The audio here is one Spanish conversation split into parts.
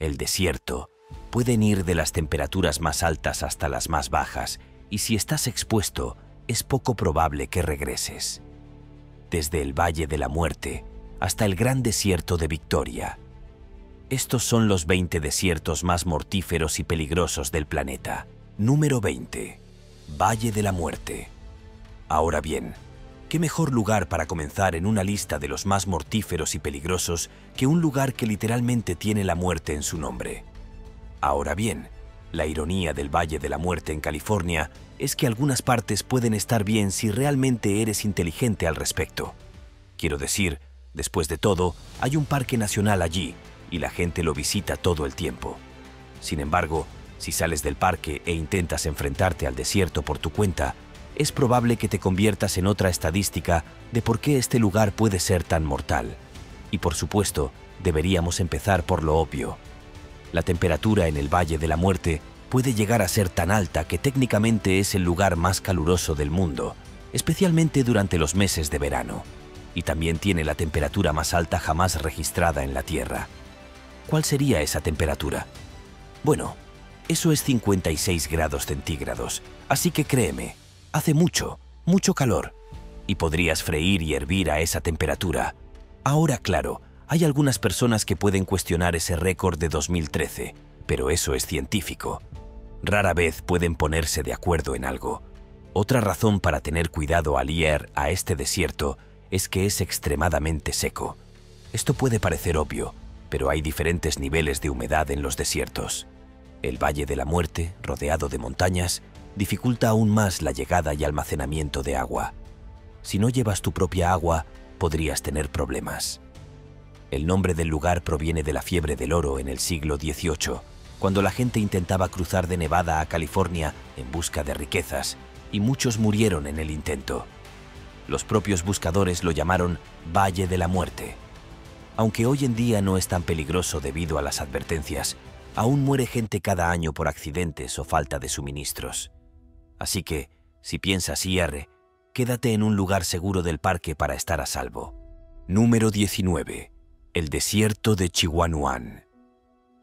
El desierto pueden ir de las temperaturas más altas hasta las más bajas, y si estás expuesto, es poco probable que regreses. Desde el Valle de la Muerte hasta el Gran Desierto de Victoria. Estos son los 20 desiertos más mortíferos y peligrosos del planeta. Número 20. Valle de la Muerte. Ahora bien, ¿qué mejor lugar para comenzar en una lista de los más mortíferos y peligrosos que un lugar que literalmente tiene la muerte en su nombre? Ahora bien, la ironía del Valle de la Muerte en California es que algunas partes pueden estar bien si realmente eres inteligente al respecto. Quiero decir, después de todo, hay un parque nacional allí y la gente lo visita todo el tiempo. Sin embargo, si sales del parque e intentas enfrentarte al desierto por tu cuenta, es probable que te conviertas en otra estadística de por qué este lugar puede ser tan mortal. Y por supuesto, deberíamos empezar por lo obvio. La temperatura en el Valle de la Muerte puede llegar a ser tan alta que técnicamente es el lugar más caluroso del mundo, especialmente durante los meses de verano, y también tiene la temperatura más alta jamás registrada en la Tierra. ¿Cuál sería esa temperatura? Bueno, eso es 56 grados centígrados, así que créeme, hace mucho, mucho calor, y podrías freír y hervir a esa temperatura. Ahora, claro, hay algunas personas que pueden cuestionar ese récord de 2013, pero eso es científico. Rara vez pueden ponerse de acuerdo en algo. Otra razón para tener cuidado al ir a este desierto es que es extremadamente seco. Esto puede parecer obvio, pero hay diferentes niveles de humedad en los desiertos. El Valle de la Muerte, rodeado de montañas, dificulta aún más la llegada y almacenamiento de agua. Si no llevas tu propia agua, podrías tener problemas. El nombre del lugar proviene de la fiebre del oro en el siglo XVIII, cuando la gente intentaba cruzar de Nevada a California en busca de riquezas, y muchos murieron en el intento. Los propios buscadores lo llamaron Valle de la Muerte. Aunque hoy en día no es tan peligroso debido a las advertencias, aún muere gente cada año por accidentes o falta de suministros. Así que, si piensas IR, quédate en un lugar seguro del parque para estar a salvo. Número 19 el desierto de Chihuahuan.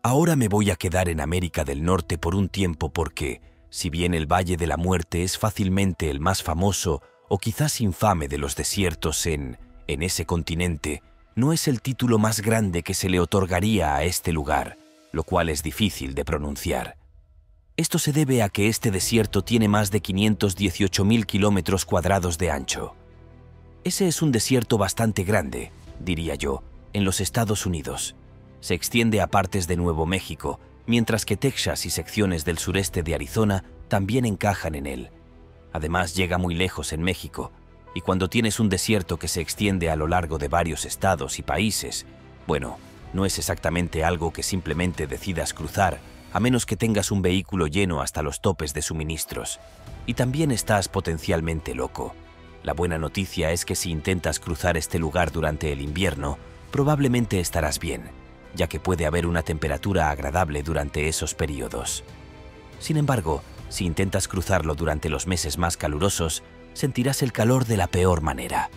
Ahora me voy a quedar en América del Norte por un tiempo porque, si bien el Valle de la Muerte es fácilmente el más famoso o quizás infame de los desiertos en, en ese continente, no es el título más grande que se le otorgaría a este lugar, lo cual es difícil de pronunciar. Esto se debe a que este desierto tiene más de 518.000 kilómetros cuadrados de ancho. Ese es un desierto bastante grande, diría yo, en los Estados Unidos. Se extiende a partes de Nuevo México, mientras que Texas y secciones del sureste de Arizona también encajan en él. Además llega muy lejos en México, y cuando tienes un desierto que se extiende a lo largo de varios estados y países, bueno, no es exactamente algo que simplemente decidas cruzar, a menos que tengas un vehículo lleno hasta los topes de suministros. Y también estás potencialmente loco. La buena noticia es que si intentas cruzar este lugar durante el invierno, probablemente estarás bien, ya que puede haber una temperatura agradable durante esos periodos. Sin embargo, si intentas cruzarlo durante los meses más calurosos, sentirás el calor de la peor manera.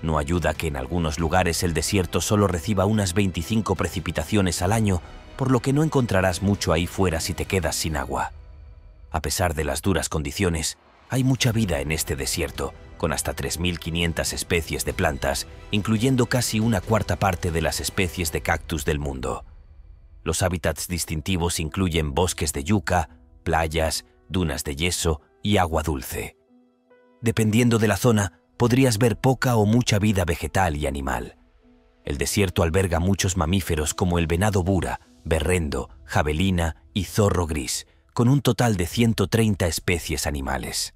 No ayuda que en algunos lugares el desierto solo reciba unas 25 precipitaciones al año, por lo que no encontrarás mucho ahí fuera si te quedas sin agua. A pesar de las duras condiciones, hay mucha vida en este desierto, con hasta 3.500 especies de plantas, incluyendo casi una cuarta parte de las especies de cactus del mundo. Los hábitats distintivos incluyen bosques de yuca, playas, dunas de yeso y agua dulce. Dependiendo de la zona, podrías ver poca o mucha vida vegetal y animal. El desierto alberga muchos mamíferos como el venado bura, berrendo, javelina y zorro gris, con un total de 130 especies animales.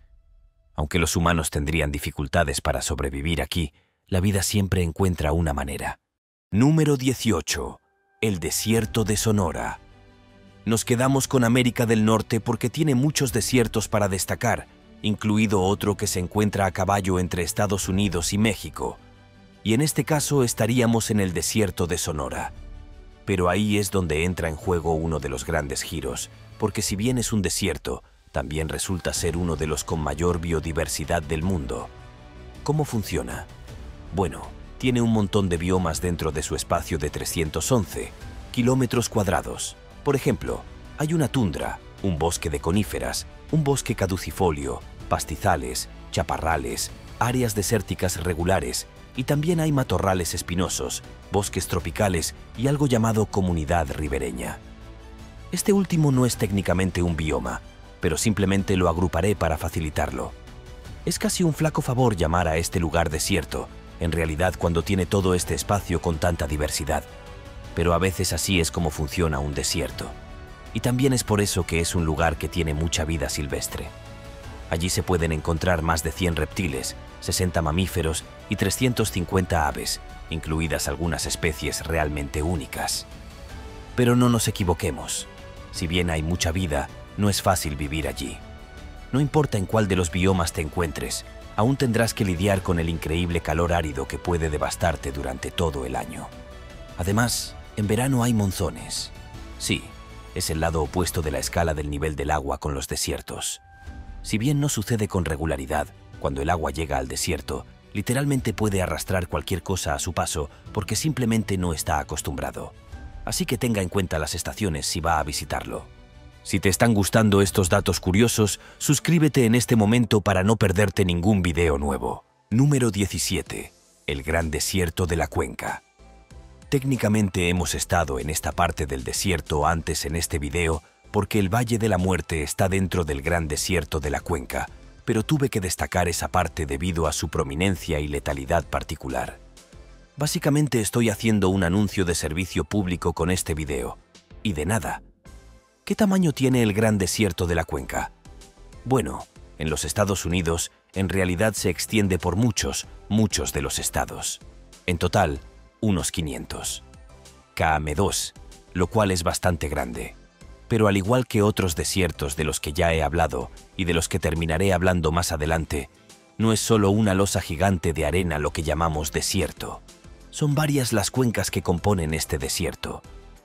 Aunque los humanos tendrían dificultades para sobrevivir aquí, la vida siempre encuentra una manera. Número 18. El desierto de Sonora. Nos quedamos con América del Norte porque tiene muchos desiertos para destacar, incluido otro que se encuentra a caballo entre Estados Unidos y México. Y en este caso estaríamos en el desierto de Sonora. Pero ahí es donde entra en juego uno de los grandes giros, porque si bien es un desierto, también resulta ser uno de los con mayor biodiversidad del mundo. ¿Cómo funciona? Bueno, tiene un montón de biomas dentro de su espacio de 311 kilómetros cuadrados, Por ejemplo, hay una tundra, un bosque de coníferas, un bosque caducifolio, pastizales, chaparrales, áreas desérticas regulares y también hay matorrales espinosos, bosques tropicales y algo llamado comunidad ribereña. Este último no es técnicamente un bioma, pero simplemente lo agruparé para facilitarlo. Es casi un flaco favor llamar a este lugar desierto, en realidad cuando tiene todo este espacio con tanta diversidad. Pero a veces así es como funciona un desierto. Y también es por eso que es un lugar que tiene mucha vida silvestre. Allí se pueden encontrar más de 100 reptiles, 60 mamíferos y 350 aves, incluidas algunas especies realmente únicas. Pero no nos equivoquemos. Si bien hay mucha vida, no es fácil vivir allí. No importa en cuál de los biomas te encuentres, aún tendrás que lidiar con el increíble calor árido que puede devastarte durante todo el año. Además, en verano hay monzones. Sí, es el lado opuesto de la escala del nivel del agua con los desiertos. Si bien no sucede con regularidad, cuando el agua llega al desierto, literalmente puede arrastrar cualquier cosa a su paso porque simplemente no está acostumbrado. Así que tenga en cuenta las estaciones si va a visitarlo. Si te están gustando estos datos curiosos, suscríbete en este momento para no perderte ningún video nuevo. Número 17. El Gran Desierto de la Cuenca. Técnicamente hemos estado en esta parte del desierto antes en este video porque el Valle de la Muerte está dentro del gran desierto de la cuenca, pero tuve que destacar esa parte debido a su prominencia y letalidad particular. Básicamente estoy haciendo un anuncio de servicio público con este video. Y de nada. ¿Qué tamaño tiene el gran desierto de la cuenca? Bueno, en los Estados Unidos, en realidad se extiende por muchos, muchos de los estados. En total, unos 500. KM2, lo cual es bastante grande. Pero al igual que otros desiertos de los que ya he hablado y de los que terminaré hablando más adelante, no es solo una losa gigante de arena lo que llamamos desierto. Son varias las cuencas que componen este desierto,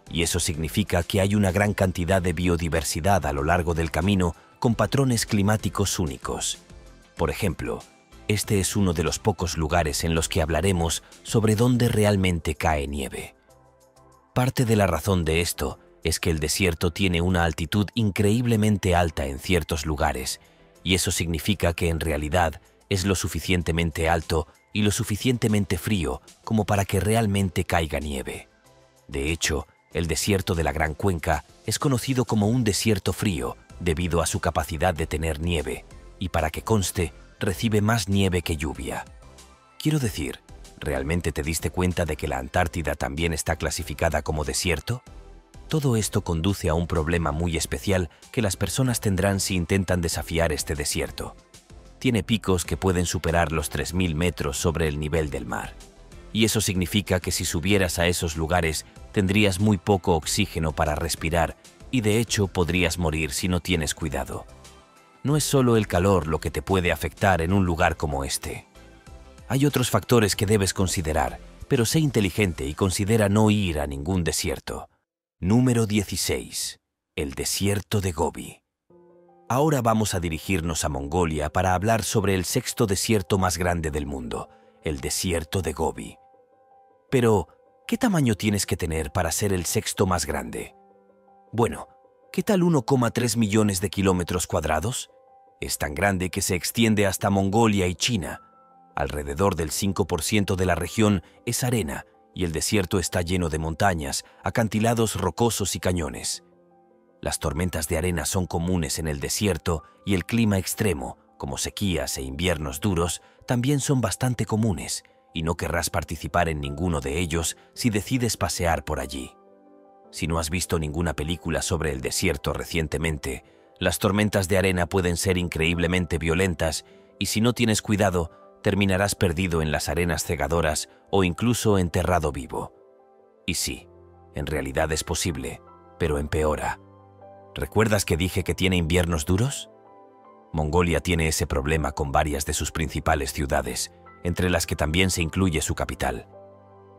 y eso significa que hay una gran cantidad de biodiversidad a lo largo del camino con patrones climáticos únicos. Por ejemplo, este es uno de los pocos lugares en los que hablaremos sobre dónde realmente cae nieve. Parte de la razón de esto es que el desierto tiene una altitud increíblemente alta en ciertos lugares, y eso significa que en realidad es lo suficientemente alto y lo suficientemente frío como para que realmente caiga nieve. De hecho, el desierto de la Gran Cuenca es conocido como un desierto frío debido a su capacidad de tener nieve, y para que conste, recibe más nieve que lluvia. Quiero decir, ¿realmente te diste cuenta de que la Antártida también está clasificada como desierto? Todo esto conduce a un problema muy especial que las personas tendrán si intentan desafiar este desierto. Tiene picos que pueden superar los 3.000 metros sobre el nivel del mar. Y eso significa que si subieras a esos lugares tendrías muy poco oxígeno para respirar y de hecho podrías morir si no tienes cuidado. No es solo el calor lo que te puede afectar en un lugar como este. Hay otros factores que debes considerar, pero sé inteligente y considera no ir a ningún desierto. Número 16. El desierto de Gobi. Ahora vamos a dirigirnos a Mongolia para hablar sobre el sexto desierto más grande del mundo, el desierto de Gobi. Pero, ¿qué tamaño tienes que tener para ser el sexto más grande? Bueno, ¿qué tal 1,3 millones de kilómetros cuadrados? Es tan grande que se extiende hasta Mongolia y China. Alrededor del 5% de la región es arena y el desierto está lleno de montañas, acantilados rocosos y cañones. Las tormentas de arena son comunes en el desierto y el clima extremo, como sequías e inviernos duros, también son bastante comunes, y no querrás participar en ninguno de ellos si decides pasear por allí. Si no has visto ninguna película sobre el desierto recientemente, las tormentas de arena pueden ser increíblemente violentas y si no tienes cuidado, terminarás perdido en las arenas cegadoras o incluso enterrado vivo. Y sí, en realidad es posible, pero empeora. ¿Recuerdas que dije que tiene inviernos duros? Mongolia tiene ese problema con varias de sus principales ciudades, entre las que también se incluye su capital.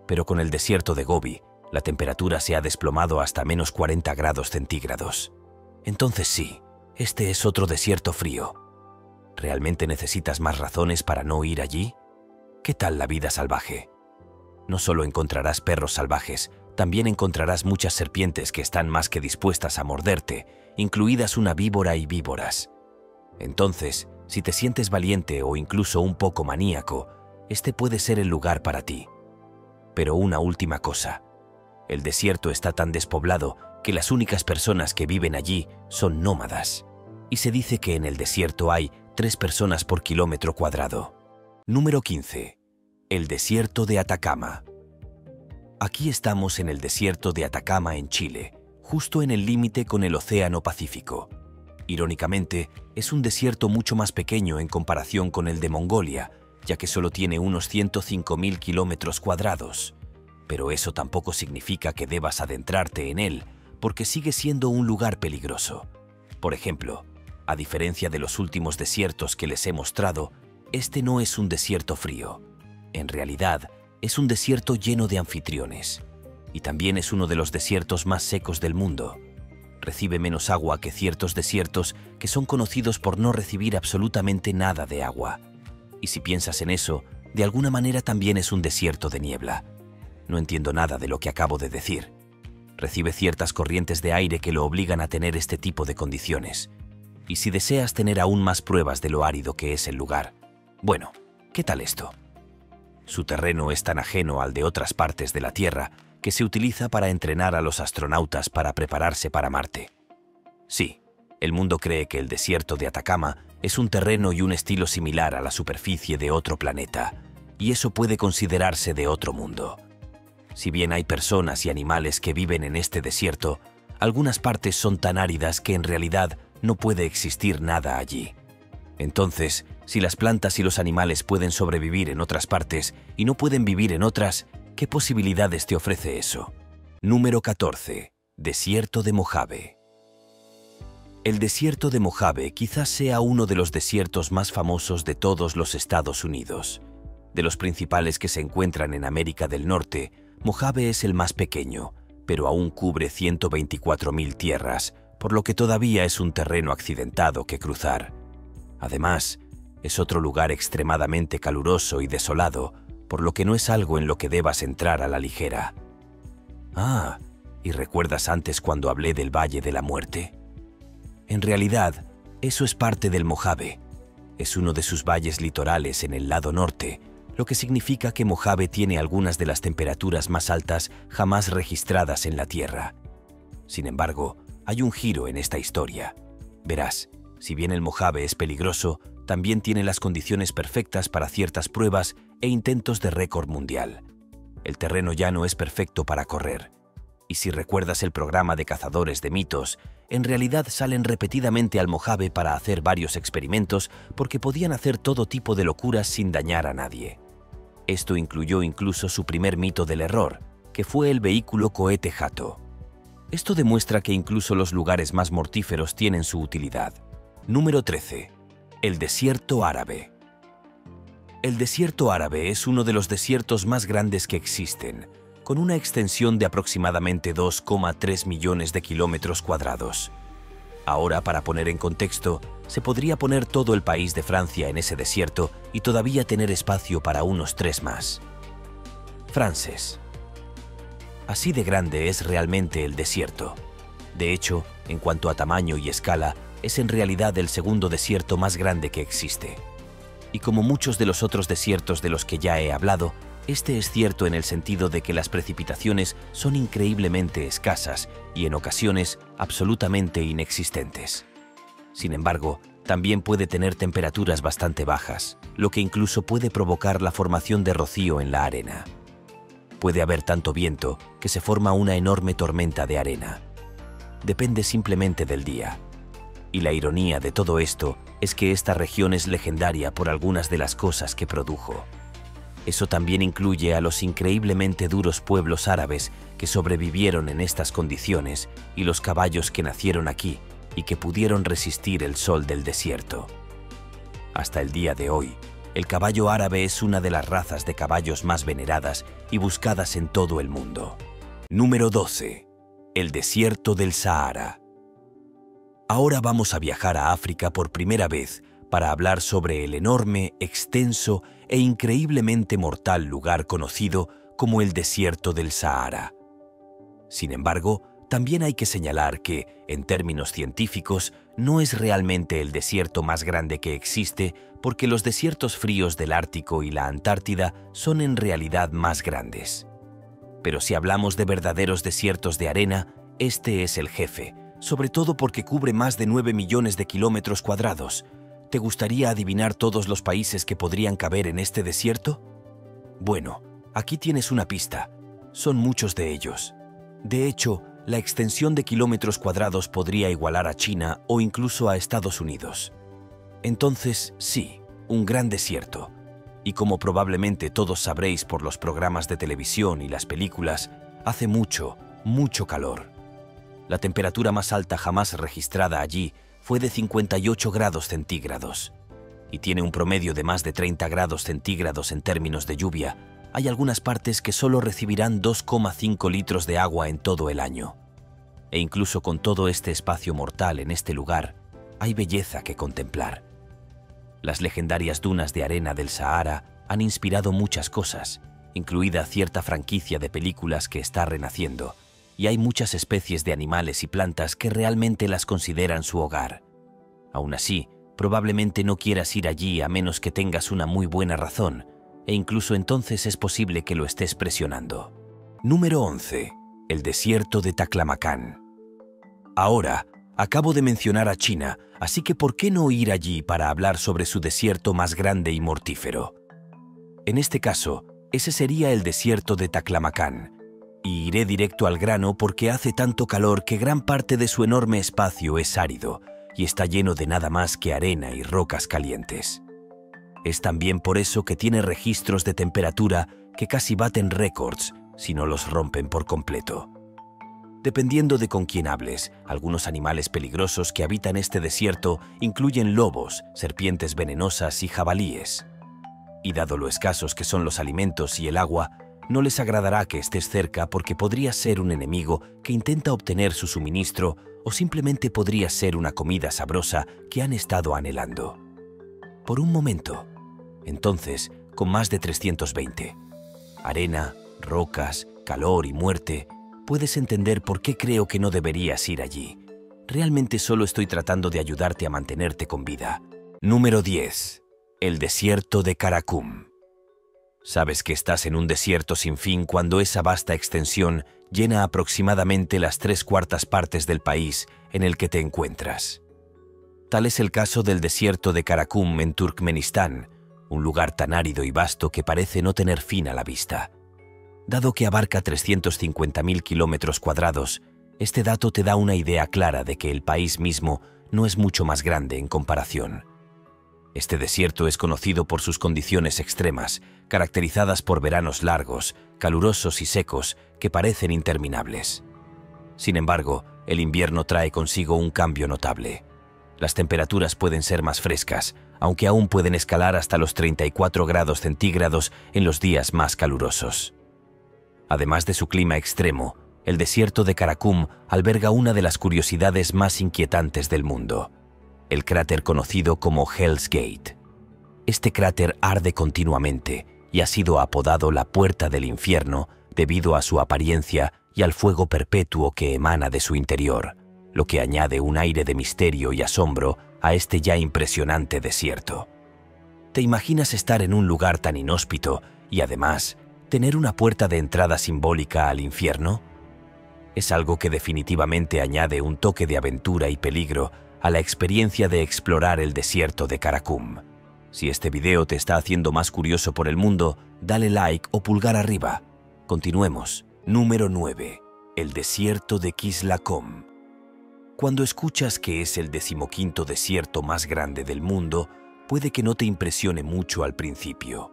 Pero con el desierto de Gobi, la temperatura se ha desplomado hasta menos 40 grados centígrados. Entonces sí, este es otro desierto frío, ¿Realmente necesitas más razones para no ir allí? ¿Qué tal la vida salvaje? No solo encontrarás perros salvajes, también encontrarás muchas serpientes que están más que dispuestas a morderte, incluidas una víbora y víboras. Entonces, si te sientes valiente o incluso un poco maníaco, este puede ser el lugar para ti. Pero una última cosa. El desierto está tan despoblado que las únicas personas que viven allí son nómadas. Y se dice que en el desierto hay tres personas por kilómetro cuadrado. Número 15. El desierto de Atacama. Aquí estamos en el desierto de Atacama en Chile, justo en el límite con el Océano Pacífico. Irónicamente, es un desierto mucho más pequeño en comparación con el de Mongolia, ya que solo tiene unos 105.000 kilómetros cuadrados. Pero eso tampoco significa que debas adentrarte en él, porque sigue siendo un lugar peligroso. Por ejemplo, a diferencia de los últimos desiertos que les he mostrado, este no es un desierto frío. En realidad, es un desierto lleno de anfitriones. Y también es uno de los desiertos más secos del mundo. Recibe menos agua que ciertos desiertos que son conocidos por no recibir absolutamente nada de agua. Y si piensas en eso, de alguna manera también es un desierto de niebla. No entiendo nada de lo que acabo de decir. Recibe ciertas corrientes de aire que lo obligan a tener este tipo de condiciones. Y si deseas tener aún más pruebas de lo árido que es el lugar, bueno, ¿qué tal esto? Su terreno es tan ajeno al de otras partes de la Tierra que se utiliza para entrenar a los astronautas para prepararse para Marte. Sí, el mundo cree que el desierto de Atacama es un terreno y un estilo similar a la superficie de otro planeta, y eso puede considerarse de otro mundo. Si bien hay personas y animales que viven en este desierto, algunas partes son tan áridas que en realidad no puede existir nada allí. Entonces, si las plantas y los animales pueden sobrevivir en otras partes y no pueden vivir en otras, ¿qué posibilidades te ofrece eso? Número 14. Desierto de Mojave. El desierto de Mojave quizás sea uno de los desiertos más famosos de todos los Estados Unidos. De los principales que se encuentran en América del Norte, Mojave es el más pequeño, pero aún cubre 124.000 tierras, por lo que todavía es un terreno accidentado que cruzar. Además, es otro lugar extremadamente caluroso y desolado, por lo que no es algo en lo que debas entrar a la ligera. Ah, ¿y recuerdas antes cuando hablé del Valle de la Muerte? En realidad, eso es parte del Mojave. Es uno de sus valles litorales en el lado norte, lo que significa que Mojave tiene algunas de las temperaturas más altas jamás registradas en la Tierra. Sin embargo, hay un giro en esta historia. Verás, si bien el Mojave es peligroso, también tiene las condiciones perfectas para ciertas pruebas e intentos de récord mundial. El terreno llano es perfecto para correr. Y si recuerdas el programa de cazadores de mitos, en realidad salen repetidamente al Mojave para hacer varios experimentos porque podían hacer todo tipo de locuras sin dañar a nadie. Esto incluyó incluso su primer mito del error, que fue el vehículo cohete jato. Esto demuestra que incluso los lugares más mortíferos tienen su utilidad. Número 13. El desierto árabe. El desierto árabe es uno de los desiertos más grandes que existen, con una extensión de aproximadamente 2,3 millones de kilómetros cuadrados. Ahora, para poner en contexto, se podría poner todo el país de Francia en ese desierto y todavía tener espacio para unos tres más. Frances. Así de grande es realmente el desierto. De hecho, en cuanto a tamaño y escala, es en realidad el segundo desierto más grande que existe. Y como muchos de los otros desiertos de los que ya he hablado, este es cierto en el sentido de que las precipitaciones son increíblemente escasas y en ocasiones absolutamente inexistentes. Sin embargo, también puede tener temperaturas bastante bajas, lo que incluso puede provocar la formación de rocío en la arena. Puede haber tanto viento que se forma una enorme tormenta de arena. Depende simplemente del día. Y la ironía de todo esto es que esta región es legendaria por algunas de las cosas que produjo. Eso también incluye a los increíblemente duros pueblos árabes que sobrevivieron en estas condiciones y los caballos que nacieron aquí y que pudieron resistir el sol del desierto. Hasta el día de hoy, el caballo árabe es una de las razas de caballos más veneradas y buscadas en todo el mundo. Número 12. El desierto del Sahara. Ahora vamos a viajar a África por primera vez para hablar sobre el enorme, extenso e increíblemente mortal lugar conocido como el desierto del Sahara. Sin embargo, también hay que señalar que, en términos científicos, no es realmente el desierto más grande que existe porque los desiertos fríos del Ártico y la Antártida son en realidad más grandes. Pero si hablamos de verdaderos desiertos de arena, este es el jefe, sobre todo porque cubre más de 9 millones de kilómetros cuadrados. ¿Te gustaría adivinar todos los países que podrían caber en este desierto? Bueno, aquí tienes una pista. Son muchos de ellos. De hecho, la extensión de kilómetros cuadrados podría igualar a China o incluso a Estados Unidos. Entonces, sí, un gran desierto. Y como probablemente todos sabréis por los programas de televisión y las películas, hace mucho, mucho calor. La temperatura más alta jamás registrada allí fue de 58 grados centígrados y tiene un promedio de más de 30 grados centígrados en términos de lluvia, hay algunas partes que solo recibirán 2,5 litros de agua en todo el año. E incluso con todo este espacio mortal en este lugar, hay belleza que contemplar. Las legendarias dunas de arena del Sahara han inspirado muchas cosas, incluida cierta franquicia de películas que está renaciendo, y hay muchas especies de animales y plantas que realmente las consideran su hogar. Aún así, probablemente no quieras ir allí a menos que tengas una muy buena razón, e incluso entonces es posible que lo estés presionando. Número 11. El desierto de Taclamacán. Ahora, acabo de mencionar a China, así que ¿por qué no ir allí para hablar sobre su desierto más grande y mortífero? En este caso, ese sería el desierto de Taclamacán, y iré directo al grano porque hace tanto calor que gran parte de su enorme espacio es árido y está lleno de nada más que arena y rocas calientes. Es también por eso que tiene registros de temperatura que casi baten récords si no los rompen por completo. Dependiendo de con quién hables, algunos animales peligrosos que habitan este desierto incluyen lobos, serpientes venenosas y jabalíes. Y dado lo escasos que son los alimentos y el agua, no les agradará que estés cerca porque podría ser un enemigo que intenta obtener su suministro o simplemente podría ser una comida sabrosa que han estado anhelando. Por un momento, entonces, con más de 320. Arena, rocas, calor y muerte, puedes entender por qué creo que no deberías ir allí. Realmente solo estoy tratando de ayudarte a mantenerte con vida. Número 10. El desierto de Karakum. Sabes que estás en un desierto sin fin cuando esa vasta extensión llena aproximadamente las tres cuartas partes del país en el que te encuentras. Tal es el caso del desierto de Karakum en Turkmenistán, un lugar tan árido y vasto que parece no tener fin a la vista. Dado que abarca 350.000 kilómetros cuadrados, este dato te da una idea clara de que el país mismo no es mucho más grande en comparación. Este desierto es conocido por sus condiciones extremas, caracterizadas por veranos largos, calurosos y secos que parecen interminables. Sin embargo, el invierno trae consigo un cambio notable. Las temperaturas pueden ser más frescas, aunque aún pueden escalar hasta los 34 grados centígrados en los días más calurosos. Además de su clima extremo, el desierto de Karakum alberga una de las curiosidades más inquietantes del mundo, el cráter conocido como Hell's Gate. Este cráter arde continuamente y ha sido apodado la Puerta del Infierno debido a su apariencia y al fuego perpetuo que emana de su interior, lo que añade un aire de misterio y asombro a este ya impresionante desierto. ¿Te imaginas estar en un lugar tan inhóspito y además tener una puerta de entrada simbólica al infierno? Es algo que definitivamente añade un toque de aventura y peligro a la experiencia de explorar el desierto de Karakum. Si este video te está haciendo más curioso por el mundo, dale like o pulgar arriba. Continuemos. Número 9. El desierto de Kislakom. Cuando escuchas que es el decimoquinto desierto más grande del mundo, puede que no te impresione mucho al principio.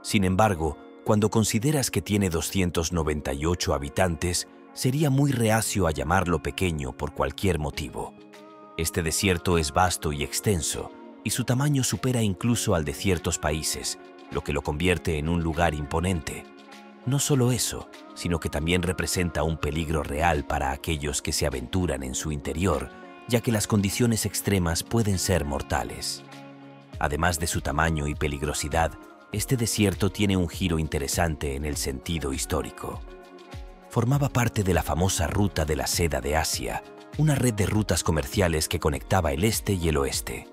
Sin embargo, cuando consideras que tiene 298 habitantes, sería muy reacio a llamarlo pequeño por cualquier motivo. Este desierto es vasto y extenso, y su tamaño supera incluso al de ciertos países, lo que lo convierte en un lugar imponente. No solo eso, sino que también representa un peligro real para aquellos que se aventuran en su interior, ya que las condiciones extremas pueden ser mortales. Además de su tamaño y peligrosidad, este desierto tiene un giro interesante en el sentido histórico. formaba parte de la famosa Ruta de la Seda de Asia, una red de rutas comerciales que conectaba el este y el oeste.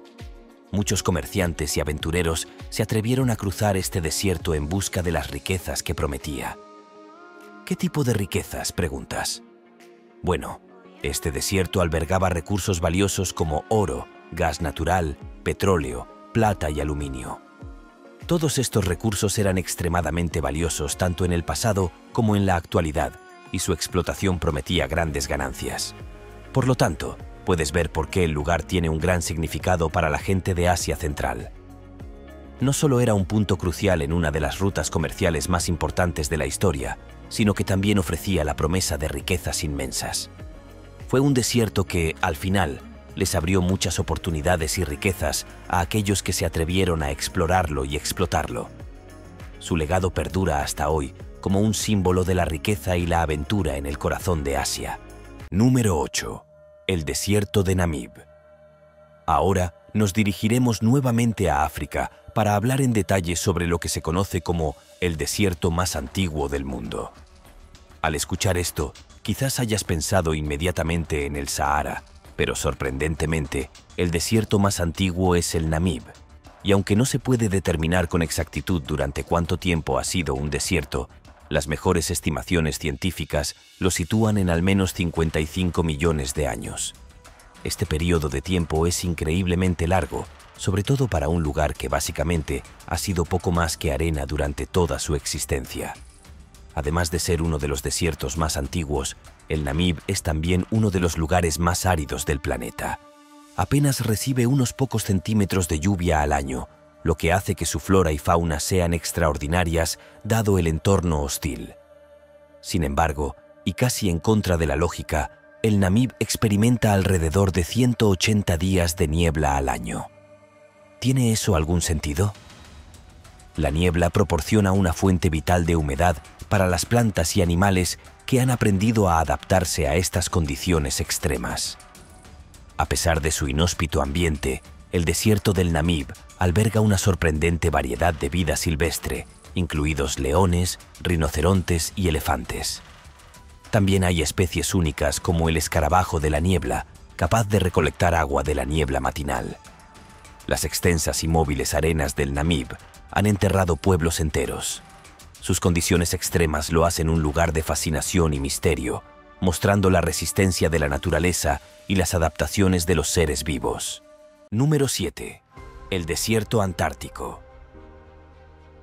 Muchos comerciantes y aventureros se atrevieron a cruzar este desierto en busca de las riquezas que prometía. ¿Qué tipo de riquezas? preguntas. Bueno, este desierto albergaba recursos valiosos como oro, gas natural, petróleo, plata y aluminio. Todos estos recursos eran extremadamente valiosos tanto en el pasado como en la actualidad, y su explotación prometía grandes ganancias. Por lo tanto, puedes ver por qué el lugar tiene un gran significado para la gente de Asia Central. No solo era un punto crucial en una de las rutas comerciales más importantes de la historia, sino que también ofrecía la promesa de riquezas inmensas. Fue un desierto que, al final, les abrió muchas oportunidades y riquezas a aquellos que se atrevieron a explorarlo y explotarlo. Su legado perdura hasta hoy como un símbolo de la riqueza y la aventura en el corazón de Asia. Número 8. El desierto de Namib. Ahora nos dirigiremos nuevamente a África para hablar en detalle sobre lo que se conoce como el desierto más antiguo del mundo. Al escuchar esto, quizás hayas pensado inmediatamente en el Sahara, pero sorprendentemente, el desierto más antiguo es el Namib, y aunque no se puede determinar con exactitud durante cuánto tiempo ha sido un desierto, las mejores estimaciones científicas lo sitúan en al menos 55 millones de años. Este periodo de tiempo es increíblemente largo, sobre todo para un lugar que básicamente ha sido poco más que arena durante toda su existencia. Además de ser uno de los desiertos más antiguos, el Namib es también uno de los lugares más áridos del planeta. Apenas recibe unos pocos centímetros de lluvia al año, lo que hace que su flora y fauna sean extraordinarias dado el entorno hostil. Sin embargo, y casi en contra de la lógica, el Namib experimenta alrededor de 180 días de niebla al año. ¿Tiene eso algún sentido? La niebla proporciona una fuente vital de humedad para las plantas y animales que han aprendido a adaptarse a estas condiciones extremas. A pesar de su inhóspito ambiente, el desierto del Namib alberga una sorprendente variedad de vida silvestre, incluidos leones, rinocerontes y elefantes. También hay especies únicas como el escarabajo de la niebla, capaz de recolectar agua de la niebla matinal. Las extensas y móviles arenas del Namib han enterrado pueblos enteros. Sus condiciones extremas lo hacen un lugar de fascinación y misterio, mostrando la resistencia de la naturaleza y las adaptaciones de los seres vivos. Número 7. El desierto antártico.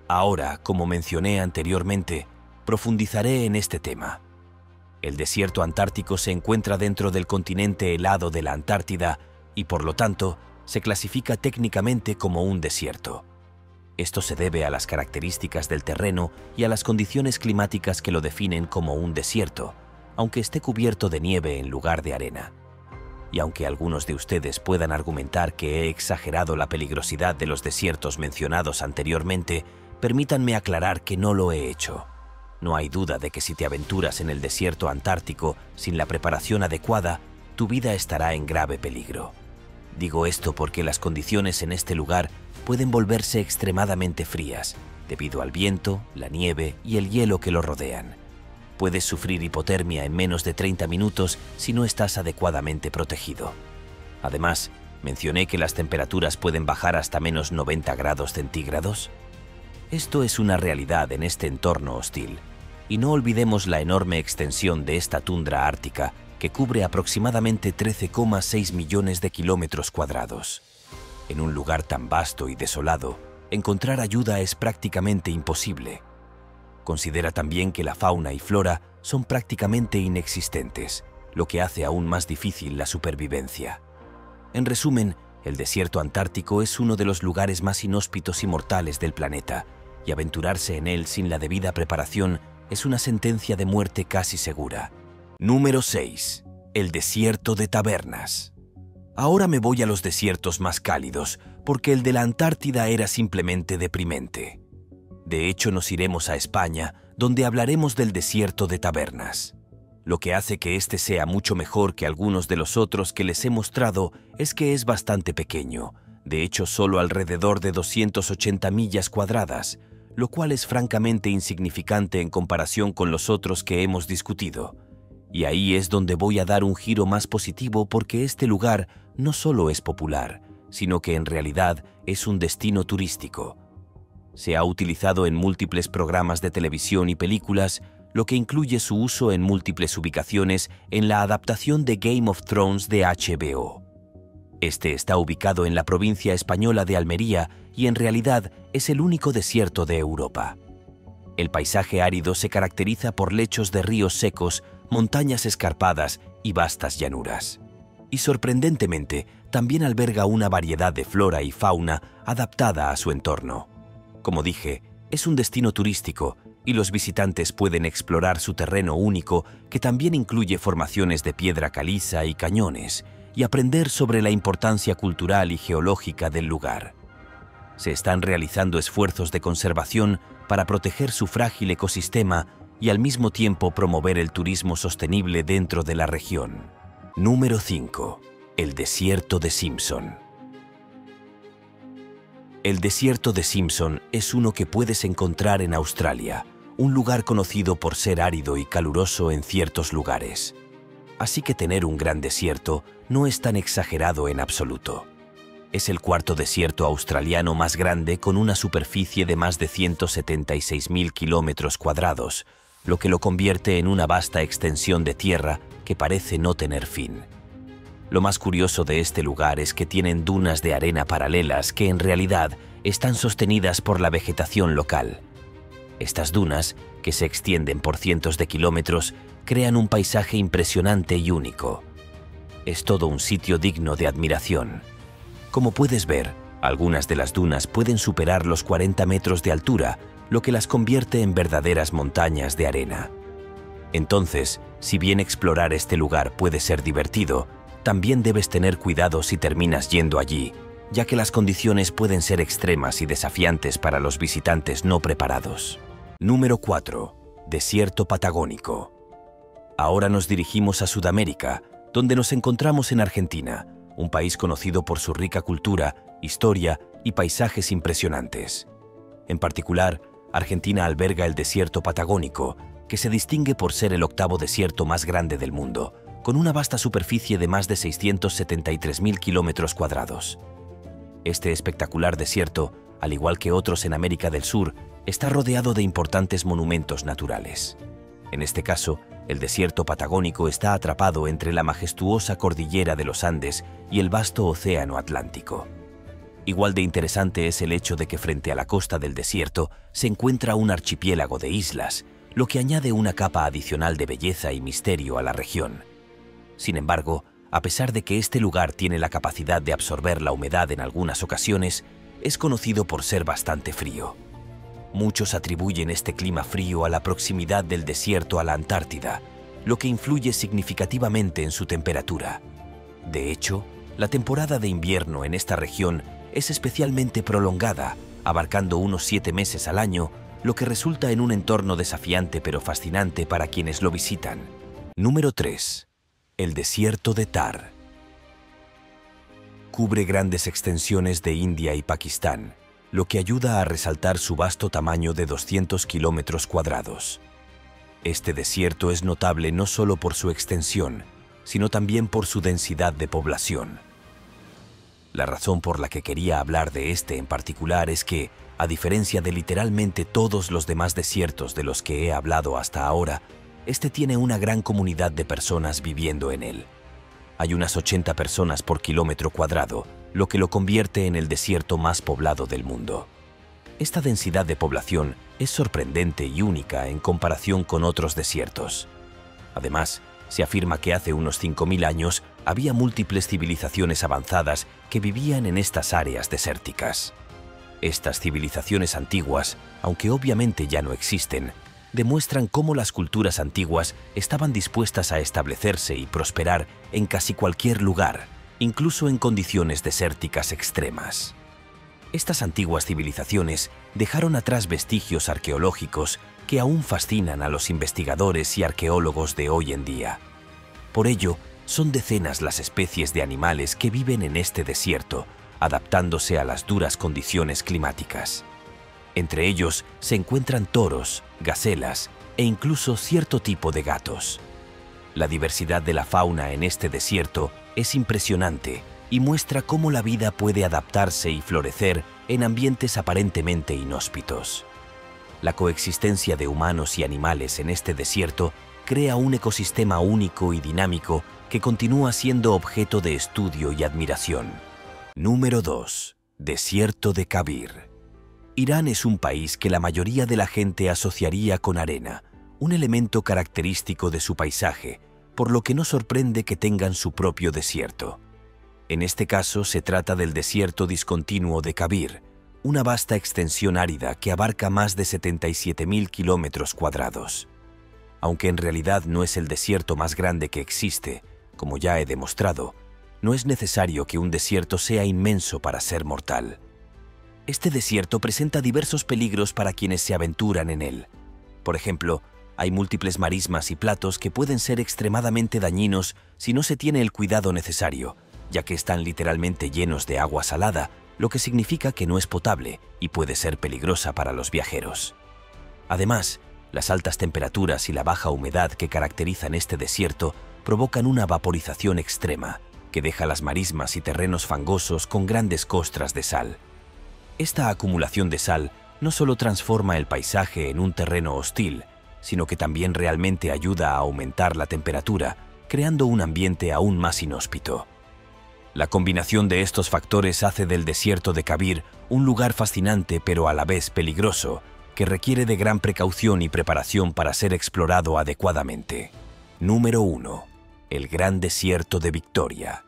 Ahora, como mencioné anteriormente, profundizaré en este tema. El desierto antártico se encuentra dentro del continente helado de la Antártida y por lo tanto se clasifica técnicamente como un desierto. Esto se debe a las características del terreno y a las condiciones climáticas que lo definen como un desierto, aunque esté cubierto de nieve en lugar de arena. Y aunque algunos de ustedes puedan argumentar que he exagerado la peligrosidad de los desiertos mencionados anteriormente, permítanme aclarar que no lo he hecho. No hay duda de que si te aventuras en el desierto antártico sin la preparación adecuada, tu vida estará en grave peligro. Digo esto porque las condiciones en este lugar pueden volverse extremadamente frías debido al viento, la nieve y el hielo que lo rodean. Puedes sufrir hipotermia en menos de 30 minutos si no estás adecuadamente protegido. Además, mencioné que las temperaturas pueden bajar hasta menos 90 grados centígrados. Esto es una realidad en este entorno hostil, y no olvidemos la enorme extensión de esta tundra ártica que cubre aproximadamente 13,6 millones de kilómetros cuadrados. En un lugar tan vasto y desolado, encontrar ayuda es prácticamente imposible. Considera también que la fauna y flora son prácticamente inexistentes, lo que hace aún más difícil la supervivencia. En resumen, el desierto antártico es uno de los lugares más inhóspitos y mortales del planeta, y aventurarse en él sin la debida preparación es una sentencia de muerte casi segura. Número 6. El desierto de tabernas. Ahora me voy a los desiertos más cálidos, porque el de la Antártida era simplemente deprimente. De hecho, nos iremos a España, donde hablaremos del desierto de tabernas. Lo que hace que este sea mucho mejor que algunos de los otros que les he mostrado es que es bastante pequeño, de hecho solo alrededor de 280 millas cuadradas, lo cual es francamente insignificante en comparación con los otros que hemos discutido. Y ahí es donde voy a dar un giro más positivo porque este lugar no solo es popular, sino que en realidad es un destino turístico. Se ha utilizado en múltiples programas de televisión y películas, lo que incluye su uso en múltiples ubicaciones en la adaptación de Game of Thrones de HBO. Este está ubicado en la provincia española de Almería y en realidad es el único desierto de Europa. El paisaje árido se caracteriza por lechos de ríos secos, montañas escarpadas y vastas llanuras. Y sorprendentemente, también alberga una variedad de flora y fauna adaptada a su entorno. Como dije, es un destino turístico y los visitantes pueden explorar su terreno único que también incluye formaciones de piedra caliza y cañones, y aprender sobre la importancia cultural y geológica del lugar. Se están realizando esfuerzos de conservación para proteger su frágil ecosistema y al mismo tiempo promover el turismo sostenible dentro de la región. Número 5. El desierto de Simpson. El desierto de Simpson es uno que puedes encontrar en Australia, un lugar conocido por ser árido y caluroso en ciertos lugares así que tener un gran desierto no es tan exagerado en absoluto. Es el cuarto desierto australiano más grande con una superficie de más de 176.000 kilómetros cuadrados, lo que lo convierte en una vasta extensión de tierra que parece no tener fin. Lo más curioso de este lugar es que tienen dunas de arena paralelas que en realidad están sostenidas por la vegetación local. Estas dunas, que se extienden por cientos de kilómetros, crean un paisaje impresionante y único. Es todo un sitio digno de admiración. Como puedes ver, algunas de las dunas pueden superar los 40 metros de altura, lo que las convierte en verdaderas montañas de arena. Entonces, si bien explorar este lugar puede ser divertido, también debes tener cuidado si terminas yendo allí, ya que las condiciones pueden ser extremas y desafiantes para los visitantes no preparados. Número 4. Desierto Patagónico. Ahora nos dirigimos a Sudamérica, donde nos encontramos en Argentina, un país conocido por su rica cultura, historia y paisajes impresionantes. En particular, Argentina alberga el desierto patagónico, que se distingue por ser el octavo desierto más grande del mundo, con una vasta superficie de más de 673.000 kilómetros cuadrados. Este espectacular desierto, al igual que otros en América del Sur, está rodeado de importantes monumentos naturales. En este caso, el desierto patagónico está atrapado entre la majestuosa cordillera de los Andes y el vasto océano Atlántico. Igual de interesante es el hecho de que frente a la costa del desierto se encuentra un archipiélago de islas, lo que añade una capa adicional de belleza y misterio a la región. Sin embargo, a pesar de que este lugar tiene la capacidad de absorber la humedad en algunas ocasiones, es conocido por ser bastante frío. Muchos atribuyen este clima frío a la proximidad del desierto a la Antártida, lo que influye significativamente en su temperatura. De hecho, la temporada de invierno en esta región es especialmente prolongada, abarcando unos siete meses al año, lo que resulta en un entorno desafiante pero fascinante para quienes lo visitan. Número 3. El desierto de Tar. Cubre grandes extensiones de India y Pakistán, lo que ayuda a resaltar su vasto tamaño de 200 kilómetros cuadrados. Este desierto es notable no solo por su extensión, sino también por su densidad de población. La razón por la que quería hablar de este en particular es que, a diferencia de literalmente todos los demás desiertos de los que he hablado hasta ahora, este tiene una gran comunidad de personas viviendo en él. Hay unas 80 personas por kilómetro cuadrado, lo que lo convierte en el desierto más poblado del mundo. Esta densidad de población es sorprendente y única en comparación con otros desiertos. Además, se afirma que hace unos 5.000 años había múltiples civilizaciones avanzadas que vivían en estas áreas desérticas. Estas civilizaciones antiguas, aunque obviamente ya no existen, demuestran cómo las culturas antiguas estaban dispuestas a establecerse y prosperar en casi cualquier lugar, incluso en condiciones desérticas extremas. Estas antiguas civilizaciones dejaron atrás vestigios arqueológicos que aún fascinan a los investigadores y arqueólogos de hoy en día. Por ello, son decenas las especies de animales que viven en este desierto, adaptándose a las duras condiciones climáticas. Entre ellos se encuentran toros, gacelas e incluso cierto tipo de gatos. La diversidad de la fauna en este desierto es impresionante y muestra cómo la vida puede adaptarse y florecer en ambientes aparentemente inhóspitos. La coexistencia de humanos y animales en este desierto crea un ecosistema único y dinámico que continúa siendo objeto de estudio y admiración. Número 2. Desierto de Kabir. Irán es un país que la mayoría de la gente asociaría con arena, un elemento característico de su paisaje, por lo que no sorprende que tengan su propio desierto. En este caso se trata del desierto discontinuo de Kabir, una vasta extensión árida que abarca más de 77.000 kilómetros cuadrados. Aunque en realidad no es el desierto más grande que existe, como ya he demostrado, no es necesario que un desierto sea inmenso para ser mortal. Este desierto presenta diversos peligros para quienes se aventuran en él. Por ejemplo, hay múltiples marismas y platos que pueden ser extremadamente dañinos si no se tiene el cuidado necesario, ya que están literalmente llenos de agua salada, lo que significa que no es potable y puede ser peligrosa para los viajeros. Además, las altas temperaturas y la baja humedad que caracterizan este desierto provocan una vaporización extrema, que deja las marismas y terrenos fangosos con grandes costras de sal. Esta acumulación de sal no solo transforma el paisaje en un terreno hostil, sino que también realmente ayuda a aumentar la temperatura, creando un ambiente aún más inhóspito. La combinación de estos factores hace del desierto de Kabir un lugar fascinante pero a la vez peligroso, que requiere de gran precaución y preparación para ser explorado adecuadamente. Número 1. El Gran Desierto de Victoria.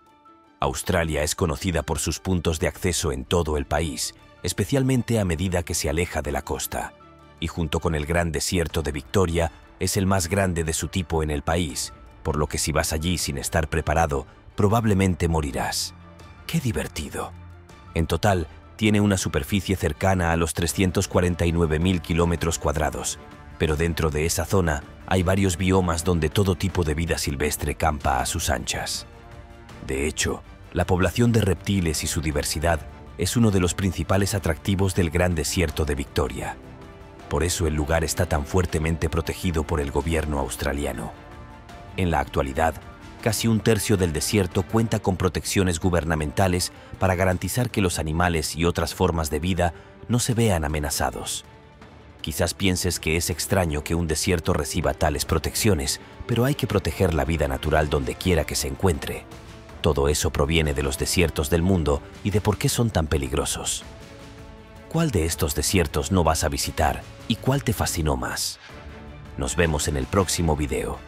Australia es conocida por sus puntos de acceso en todo el país, especialmente a medida que se aleja de la costa. Y junto con el Gran Desierto de Victoria, es el más grande de su tipo en el país, por lo que si vas allí sin estar preparado, probablemente morirás. ¡Qué divertido! En total, tiene una superficie cercana a los 349.000 kilómetros cuadrados, pero dentro de esa zona hay varios biomas donde todo tipo de vida silvestre campa a sus anchas. De hecho, la población de reptiles y su diversidad es uno de los principales atractivos del gran desierto de Victoria. Por eso el lugar está tan fuertemente protegido por el gobierno australiano. En la actualidad, Casi un tercio del desierto cuenta con protecciones gubernamentales para garantizar que los animales y otras formas de vida no se vean amenazados. Quizás pienses que es extraño que un desierto reciba tales protecciones, pero hay que proteger la vida natural donde quiera que se encuentre. Todo eso proviene de los desiertos del mundo y de por qué son tan peligrosos. ¿Cuál de estos desiertos no vas a visitar y cuál te fascinó más? Nos vemos en el próximo video.